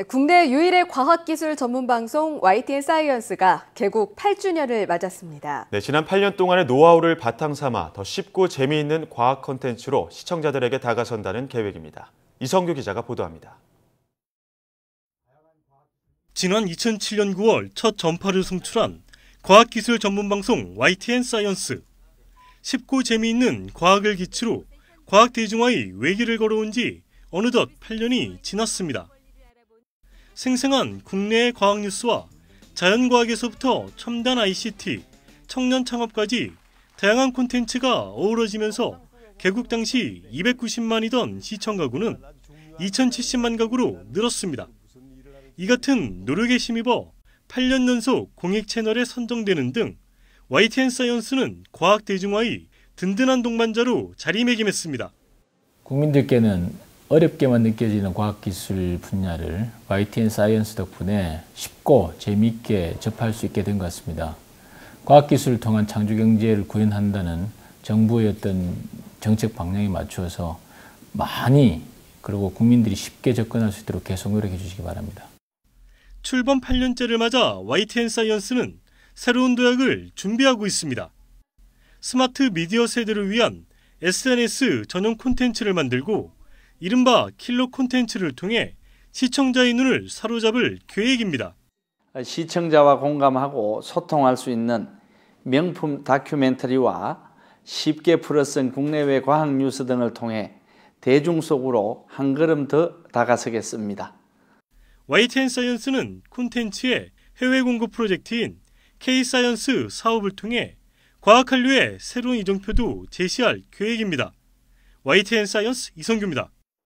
네, 국내 유일의 과학기술 전문 방송 YTN 사이언스가 개국 8주년을 맞았습니다. 네, 지난 8년 동안의 노하우를 바탕 삼아 더 쉽고 재미있는 과학 콘텐츠로 시청자들에게 다가선다는 계획입니다. 이성규 기자가 보도합니다. 지난 2007년 9월 첫 전파를 송출한 과학기술 전문 방송 YTN 사이언스. 쉽고 재미있는 과학을 기치로 과학 대중화의 외길을 걸어온 지 어느덧 8년이 지났습니다. 생생한 국내의 과학 뉴스와 자연과학에서부터 첨단 ICT, 청년 창업까지 다양한 콘텐츠가 어우러지면서 개국 당시 290만이던 시청 가구는 2,070만 가구로 늘었습니다. 이 같은 노력에 힘입어 8년 연속 공익 채널에 선정되는 등 YTN 사이언스는 과학 대중화의 든든한 동반자로 자리매김했습니다. 국민들께는 어렵게만 느껴지는 과학기술 분야를 YTN 사이언스 덕분에 쉽고 재미있게 접할 수 있게 된 것 같습니다. 과학기술을 통한 창조경제를 구현한다는 정부의 어떤 정책 방향에 맞추어서 많이 그리고 국민들이 쉽게 접근할 수 있도록 계속 노력해 주시기 바랍니다. 출범 8년째를 맞아 YTN 사이언스는 새로운 도약을 준비하고 있습니다. 스마트 미디어 세대를 위한 SNS 전용 콘텐츠를 만들고 이른바 킬러 콘텐츠를 통해 시청자의 눈을 사로잡을 계획입니다. 시청자와 공감하고 소통할 수 있는 명품 다큐멘터리와 쉽게 풀어쓴 국내외 과학 뉴스 등을 통해 대중 속으로 한 걸음 더 다가서겠습니다. YTN 사이언스는 콘텐츠의 해외 공급 프로젝트인 K-사이언스 사업을 통해 과학 한류의 새로운 이정표도 제시할 계획입니다. YTN 사이언스 이성규입니다.